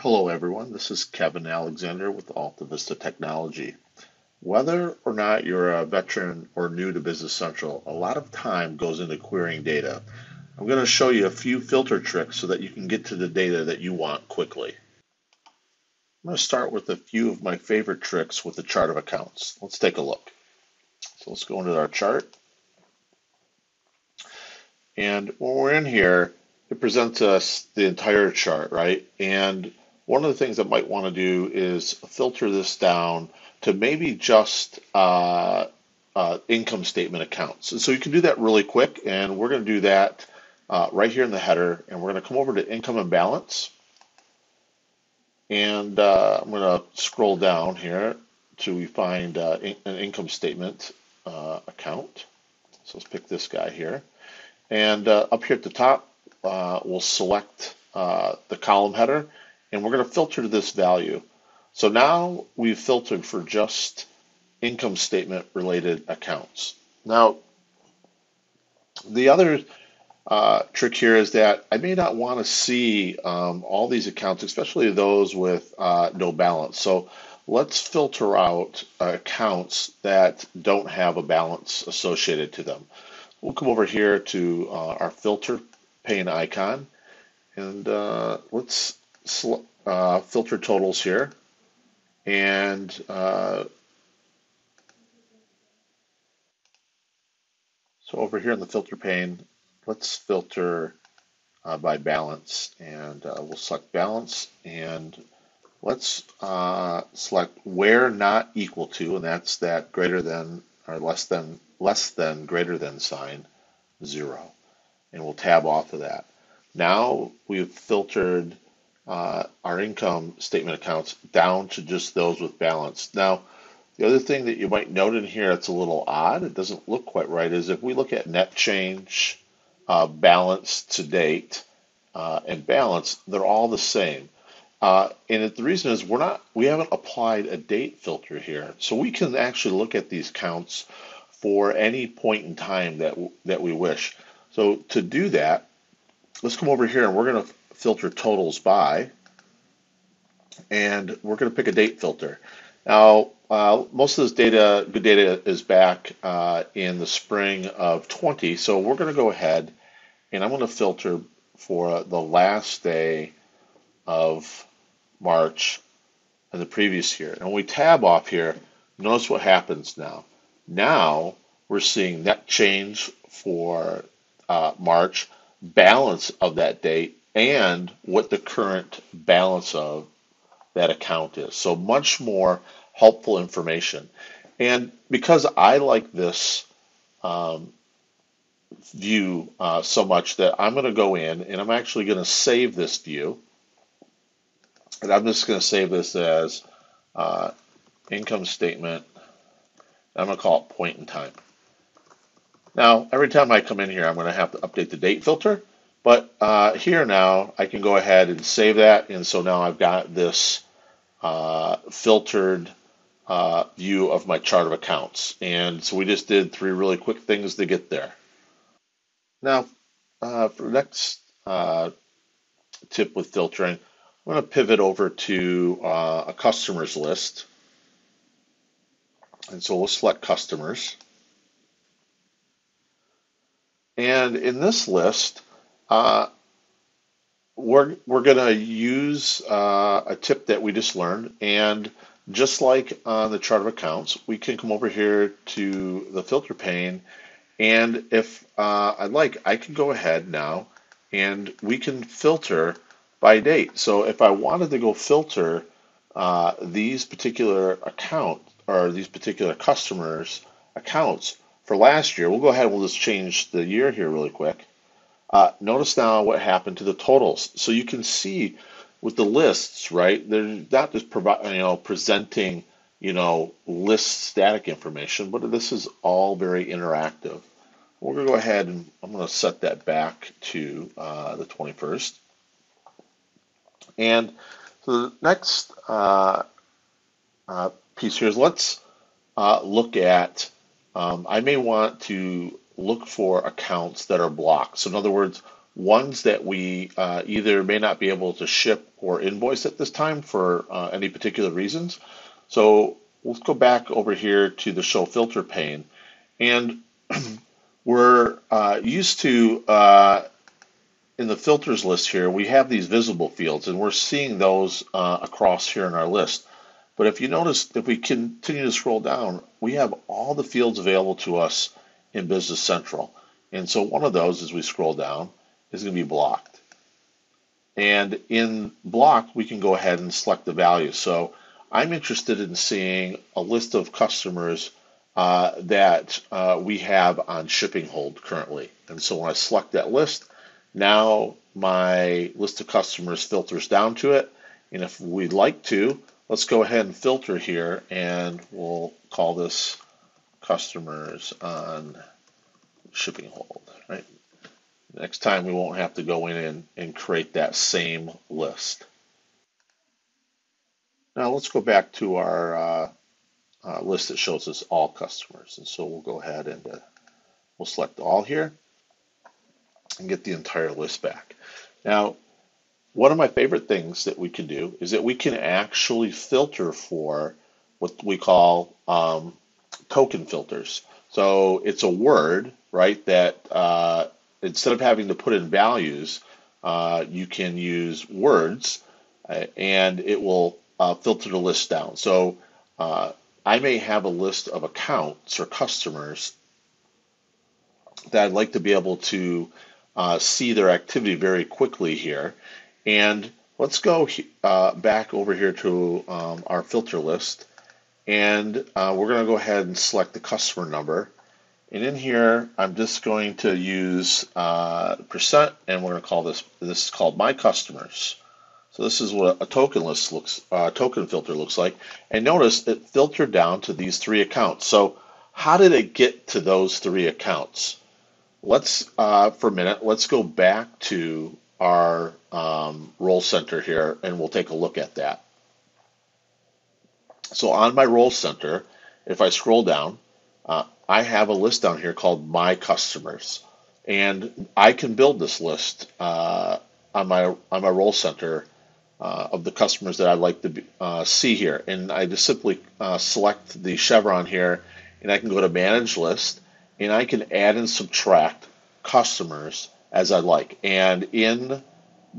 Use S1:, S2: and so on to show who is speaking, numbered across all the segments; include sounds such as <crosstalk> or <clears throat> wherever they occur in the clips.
S1: Hello, everyone. This is Kevin Alexander with Alta Vista Technology. Whether or not you're a veteran or new to Business Central, a lot of time goes into querying data. I'm going to show you a few filter tricks so that you can get to the data that you want quickly. I'm going to start with a few of my favorite tricks with the chart of accounts. Let's take a look. So let's go into our chart. And when we're in here, it presents us the entire chart, right? And one of the things I might want to do is filter this down to maybe just uh, uh, income statement accounts. And so you can do that really quick, and we're going to do that uh, right here in the header, and we're going to come over to income and balance. And uh, I'm going to scroll down here till we find uh, in, an income statement uh, account. So let's pick this guy here. And up here at the top, we'll select the column header and we're going to filter to this value. So now we've filtered for just income statement related accounts. Now, the other uh, trick here is that I may not want to see um, all these accounts, especially those with uh, no balance. So let's filter out uh, accounts that don't have a balance associated to them. We'll come over here to uh, our filter pane icon and uh, let's uh, filter totals here. And uh, so over here in the filter pane, let's filter uh, by balance and uh, we'll select balance and let's uh, select where not equal to and that's that greater than or less than less than greater than sign zero and we'll tab off of that. Now we've filtered uh, our income statement accounts down to just those with balance. Now, the other thing that you might note in here that's a little odd, it doesn't look quite right, is if we look at net change, uh, balance to date, uh, and balance, they're all the same. Uh, and it, the reason is we're not, we haven't applied a date filter here. So we can actually look at these counts for any point in time that, that we wish. So to do that, let's come over here and we're going to filter totals by, and we're going to pick a date filter. Now, uh, most of this data, good data, is back uh, in the spring of 20, so we're going to go ahead and I'm going to filter for the last day of March in the previous year. And when we tab off here, notice what happens now. Now we're seeing net change for uh, March, balance of that date, and what the current balance of that account is. So much more helpful information. And because I like this um, view uh, so much that I'm going to go in and I'm actually going to save this view. And I'm just going to save this as uh, income statement. I'm going to call it point in time. Now, every time I come in here, I'm going to have to update the date filter. But uh, here now, I can go ahead and save that. And so now I've got this uh, filtered uh, view of my chart of accounts. And so we just did three really quick things to get there. Now, uh, for the next uh, tip with filtering, I'm going to pivot over to uh, a customers list. And so we'll select customers. And in this list, uh, we're we're going to use uh, a tip that we just learned, and just like on the chart of accounts, we can come over here to the filter pane, and if uh, I'd like, I can go ahead now, and we can filter by date. So if I wanted to go filter uh, these particular account or these particular customers accounts for last year, we'll go ahead and we'll just change the year here really quick. Uh, notice now what happened to the totals. So you can see with the lists, right? They're not just provide, you know, presenting, you know, list static information, but this is all very interactive. We're going to go ahead and I'm going to set that back to uh, the 21st. And so the next uh, uh, piece here is let's uh, look at, um, I may want to look for accounts that are blocked. So in other words, ones that we uh, either may not be able to ship or invoice at this time for uh, any particular reasons. So let's go back over here to the show filter pane. And <clears throat> we're uh, used to, uh, in the filters list here, we have these visible fields and we're seeing those uh, across here in our list. But if you notice, if we continue to scroll down, we have all the fields available to us in Business Central. And so one of those, as we scroll down, is going to be blocked. And in blocked, we can go ahead and select the value. So I'm interested in seeing a list of customers uh, that uh, we have on shipping hold currently. And so when I select that list, now my list of customers filters down to it. And if we'd like to, let's go ahead and filter here and we'll call this customers on shipping hold, right? Next time we won't have to go in and, and create that same list. Now let's go back to our uh, uh, list that shows us all customers. And so we'll go ahead and uh, we'll select all here and get the entire list back. Now, one of my favorite things that we can do is that we can actually filter for what we call um, token filters. So it's a word, right, that uh, instead of having to put in values, uh, you can use words uh, and it will uh, filter the list down. So uh, I may have a list of accounts or customers that I'd like to be able to uh, see their activity very quickly here. And let's go back over here to um, our filter list. And uh, we're going to go ahead and select the customer number. And in here, I'm just going to use uh, percent, and we're going to call this, this is called my customers. So this is what a token list looks, uh, token filter looks like. And notice it filtered down to these three accounts. So how did it get to those three accounts? Let's, uh, for a minute, let's go back to our um, role center here and we'll take a look at that. So on my role center, if I scroll down, uh, I have a list down here called My Customers, and I can build this list uh, on my on my role center uh, of the customers that I'd like to be, uh, see here, and I just simply uh, select the chevron here, and I can go to Manage List, and I can add and subtract customers as I like. And in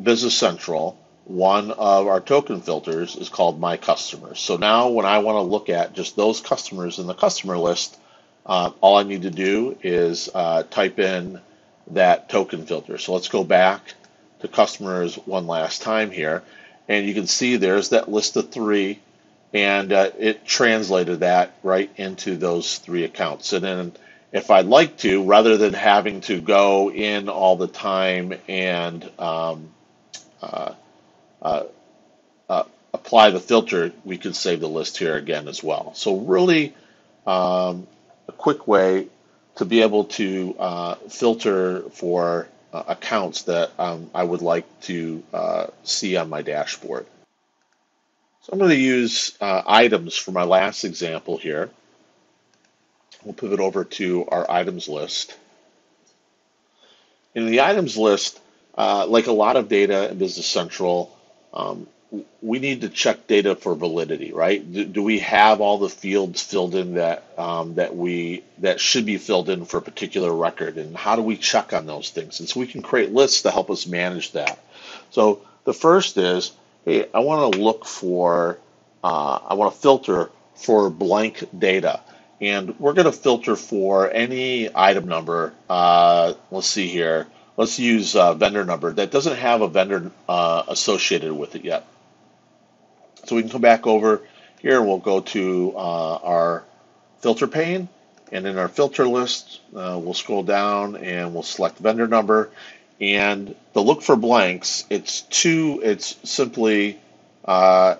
S1: Business Central, one of our token filters is called My Customers. So now when I want to look at just those customers in the customer list, uh, all I need to do is uh, type in that token filter. So let's go back to customers one last time here. And you can see there's that list of three, and uh, it translated that right into those three accounts. And then if I'd like to, rather than having to go in all the time and um, uh, uh, apply the filter, we could save the list here again as well. So really, um, a quick way to be able to uh, filter for uh, accounts that um, I would like to uh, see on my dashboard. So I'm going to use items for my last example here. We'll pivot over to our items list. In the items list, uh, like a lot of data in Business Central, um, we need to check data for validity, right? Do, do we have all the fields filled in that um, that we that should be filled in for a particular record, and how do we check on those things? And so we can create lists to help us manage that. So the first is, hey, I want to look for, uh, I want to filter for blank data, and we're going to filter for any item number. Uh, let's see here. Let's use uh, vendor number that doesn't have a vendor uh, associated with it yet. So we can come back over here. and We'll go to uh, our filter pane. And in our filter list, uh, we'll scroll down and we'll select vendor number. And the look for blanks, it's two, it's simply uh,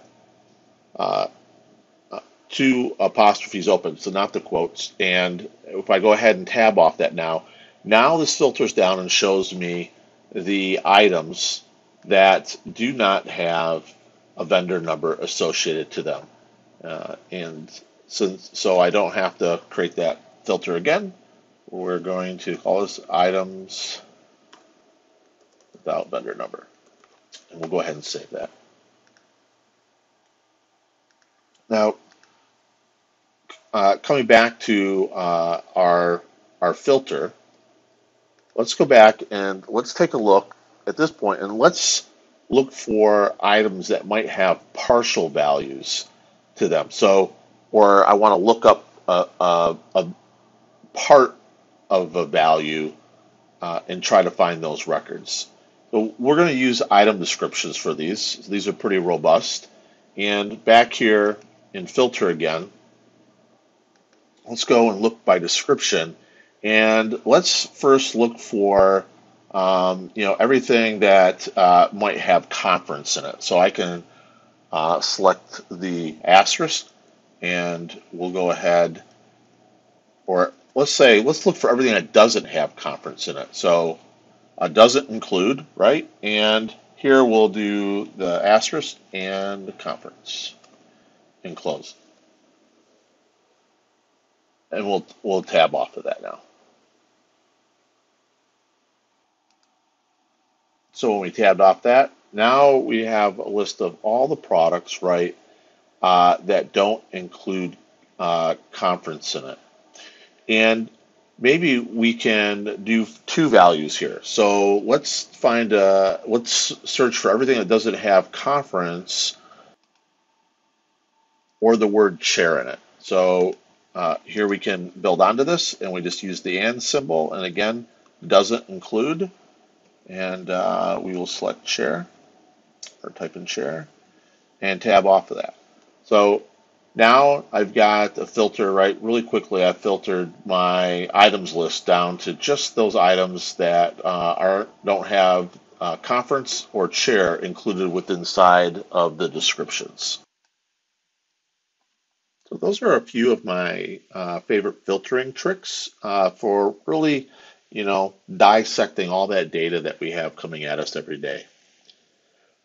S1: two apostrophes open, so not the quotes. And if I go ahead and tab off that now, now this filters down and shows me the items that do not have a vendor number associated to them. Uh, and so, so I don't have to create that filter again. We're going to call this items without vendor number. And we'll go ahead and save that. Now, uh, coming back to uh, our, our filter, let's go back and let's take a look at this point and let's look for items that might have partial values to them. So, or I want to look up a, a, a part of a value uh, and try to find those records. So we're going to use item descriptions for these. These are pretty robust. And back here in filter again, let's go and look by description. And let's first look for um, you know everything that uh, might have conference in it. So I can uh, select the asterisk and we'll go ahead or let's say let's look for everything that doesn't have conference in it. So uh, doesn't include, right? And here we'll do the asterisk and the conference and close. And we'll we'll tab off of that now. So when we tabbed off that, now we have a list of all the products, right, uh, that don't include uh, conference in it. And maybe we can do two values here. So let's find a, let's search for everything that doesn't have conference or the word chair in it. So uh, here we can build onto this and we just use the and symbol and again doesn't include and uh, we will select share or type in share and tab off of that. So now I've got a filter, right? Really quickly, I've filtered my items list down to just those items that uh, are don't have uh, conference or chair included within inside of the descriptions. So those are a few of my uh, favorite filtering tricks uh, for really, you know, dissecting all that data that we have coming at us every day.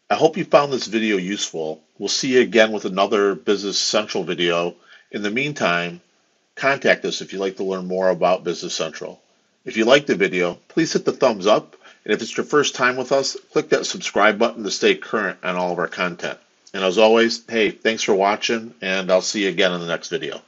S1: I hope you found this video useful. We'll see you again with another Business Central video. In the meantime, contact us if you'd like to learn more about Business Central. If you liked the video, please hit the thumbs up. And if it's your first time with us, click that subscribe button to stay current on all of our content. And as always, hey, thanks for watching, and I'll see you again in the next video.